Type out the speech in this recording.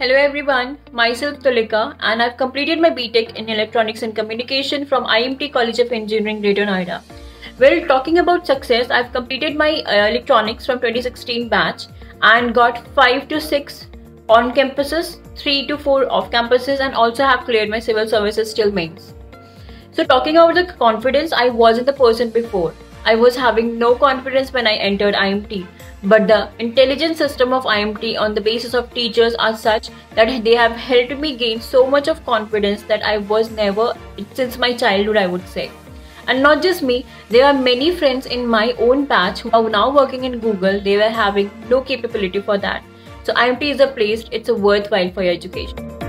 Hello everyone, myself Tulika and I've completed my BTech in Electronics and Communication from IIMT College of Engineering, Greater Noida. Well, talking about success, I've completed my uh, electronics from 2016 batch and got 5 to 6 on campuses, 3 to 4 off campuses and also have cleared my civil services till mains. So talking about the confidence, I wasn't the person before. I was having no confidence when I entered IIMT but the intelligence system of IIMT on the basis of teachers are such that they have helped me gain so much of confidence that I was never since my childhood I would say. And not just me, there are many friends in my own batch who are now working in Google, they were having no capability for that. So IIMT is a place, it's a worthwhile for your education.